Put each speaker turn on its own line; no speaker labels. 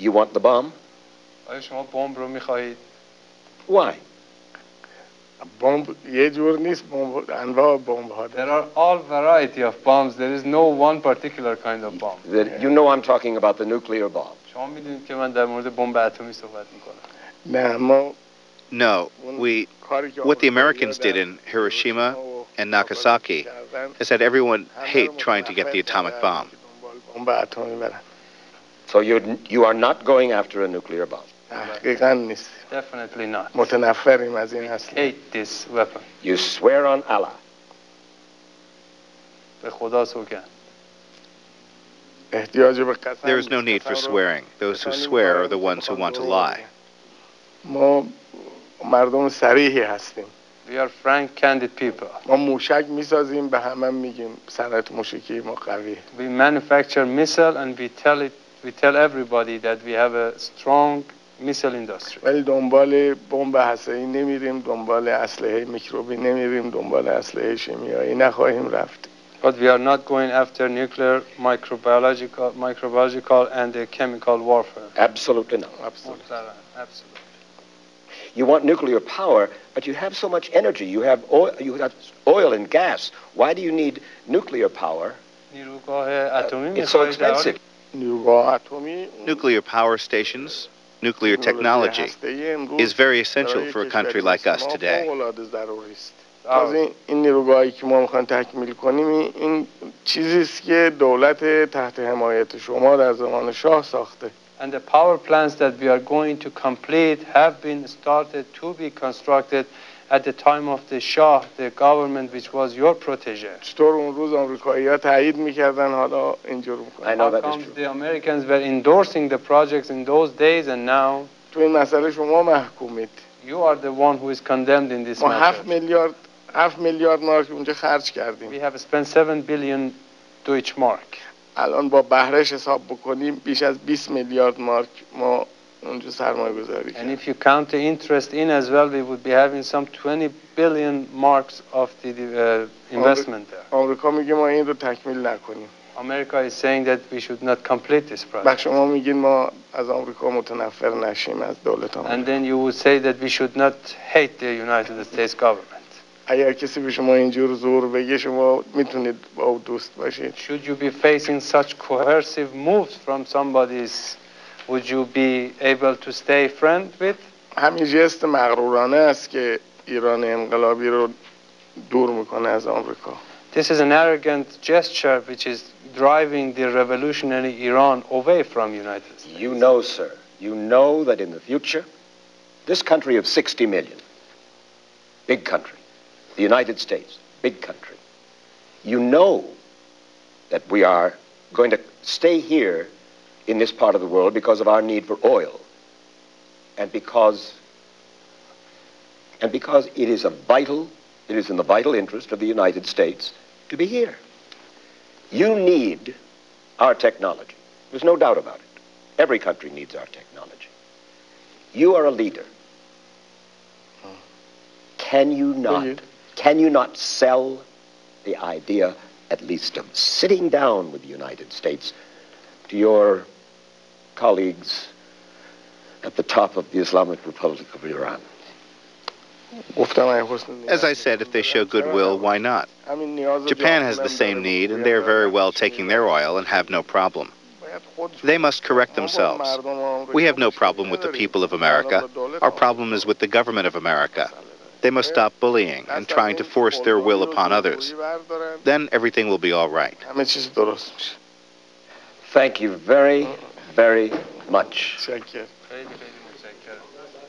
You want the bomb?
آیا شما بمب رو میخواهید
Why?
بمب یه جور نیست بمب انواع بمب ها
There are all variety of bombs. There is no one particular kind of bomb.
That you know I'm talking about the nuclear bomb.
شما میدونید که من در مورد بمب اتمی صحبت میکنم.
نه ما
No, we
کاری که
what the
آمریکایی‌ها
Americans
در
did in Hiroshima
و
and Nagasaki
کردن،
is that everyone
همه
hate
رو
trying to get the
متنفر
atomic
کردن
bomb.
So you you are not going after a nuclear bomb.
تحقیقا نیست
Definitely not.
متنفریم از این اصل
Hate this weapon.
You swear on Allah.
به خدا سوگند.
احتیاج به قسم
There is no need for
قسم رو
swearing. Those who swear are the ones who want to lie.
ما مردم سریحی هستیم
We are frank, candid people.
ما موشک میسازیم به همه میگیم صنعت موشکی ما قویه
We manufacture missile and we tell it. We tell everybody that we have a strong missile industry.
ولی دنبال بمب هسته‌ای نمیریم دنبال اسلحه میکروبی نمیریم دنبال اسلحه شیمیایی نخواهیم رفت
But we are not going after nuclear, microbiological, microbiological and uh, chemical warfare.
Absolutely not.
محترم. Absolutely.
You want nuclear power, but you have so much energy. You have oil, you have oil and gas. Why do you need nuclear power?
نیروگاه اتمی
It's so
می‌خواهید در حالی
expensive.
Nuclear power stations, nuclear technology is very essential for a country like us today.
And the power plants that we are going to complete have been started to be constructed at the time of the Shah, the government which was your protege.
چطور اون روز آمریکایی ها تایید می‌کردن حالا اینجور
I
می‌کنن
know
How
that is
come
true.
the Americans were endorsing the projects in those days and now
تو این مسئله شما محکومید
you are the one who is condemned in this
ما هفت
matter?
میلیارد هفت میلیارد مارک اونجا خرج
We
کردیم
have spent 7 billion Deutschmark.
الان با بهرهش حساب بکنیم بیش از 20 میلیارد مارک ما اونجا سرمایه گذاری
And
کردیم
if you count the interest in as well, we would be having some 20 billion marks of the uh, investment there.
آمریکا میگه ما این رو تکمیل نکنیم
America is saying that we should not complete this
و
project.
شما میگین ما از آمریکا متنفر نشیم از دولت
And
آمریکا
then you would say that we should not hate the United States government.
اگر کسی به شما اینجور زور بگه شما میتونید با او دوست باشید
Should you be facing such coercive moves from somebody's, would you be able to stay friend with?
همین جست مغرورانه است که ایران انقلابی رو دور میکنه از آمریکا
This is an arrogant gesture which is driving the revolutionary Iran away from United States.
You know, sir, you know that in the future, this country of 60 million, big country, the United States, big country, you know that we are going to stay here in this part of the world because of our need for oil and because and because it is a vital it is in the vital interest of the United States to be here. You need our technology. There's no doubt about it. Every country needs our technology. You are a leader. Can you not
Indeed.
can you not sell the idea at least of sitting down with the United States to your colleagues at the top of the Islamic Republic of Iran.
As I said, if they show goodwill, why not? Japan has the same need, and
they
are very well taking their oil and have no problem. They must correct themselves. We have no problem with the people of America. Our problem is with the government of America. They must stop bullying and trying to force their will upon others. Then everything will be all right.
Thank you very very much.
Thank
you. Thank you.